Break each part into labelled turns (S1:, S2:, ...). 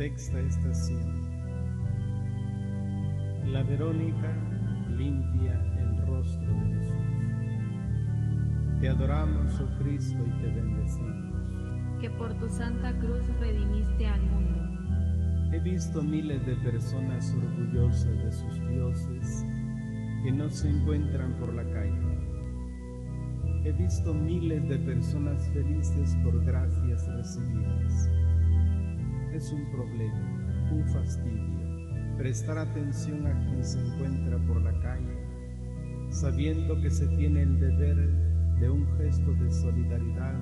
S1: Sexta estación. La Verónica limpia el rostro de Jesús. Te adoramos, oh Cristo, y te bendecimos.
S2: que por tu santa cruz redimiste al mundo.
S1: He visto miles de personas orgullosas de sus dioses que no se encuentran por la calle. He visto miles de personas felices por gracias recibidas. Es un problema, un fastidio, prestar atención a quien se encuentra por la calle, sabiendo que se tiene el deber de un gesto de solidaridad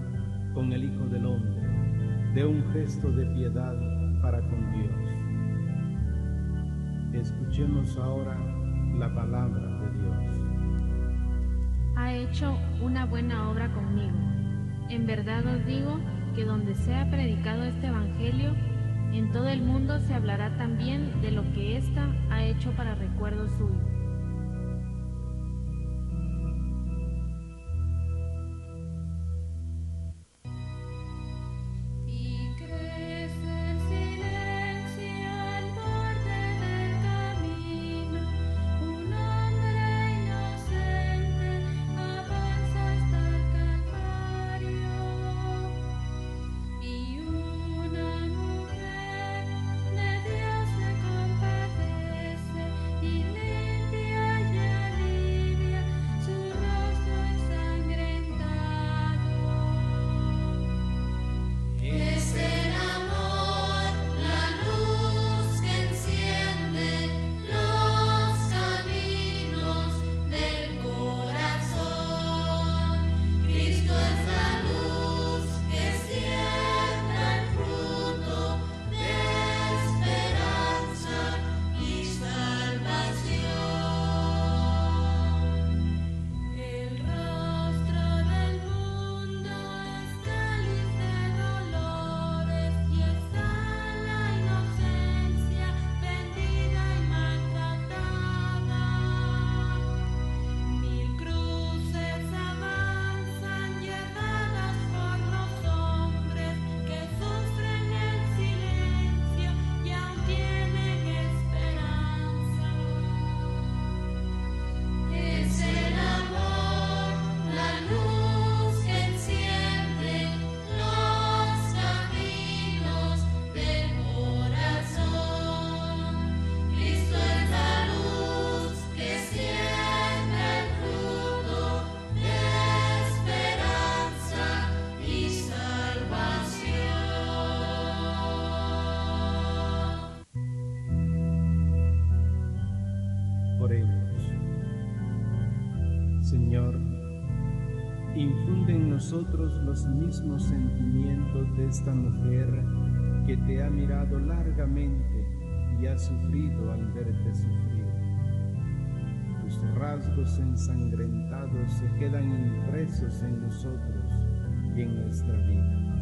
S1: con el Hijo del Hombre, de un gesto de piedad para con Dios. Escuchemos ahora la palabra de Dios.
S2: Ha hecho una buena obra conmigo. En verdad os digo que donde sea predicado este Evangelio, en todo el mundo se hablará también de lo que ésta ha hecho para recuerdo suyo.
S1: Señor, infunde en nosotros los mismos sentimientos de esta mujer que te ha mirado largamente y ha sufrido al verte sufrir. Tus rasgos ensangrentados se quedan impresos en nosotros y en nuestra vida.